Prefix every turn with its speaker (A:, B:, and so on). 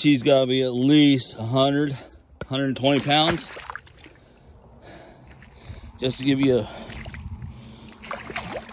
A: she's got to be at least 100, 120 pounds. Just to give you a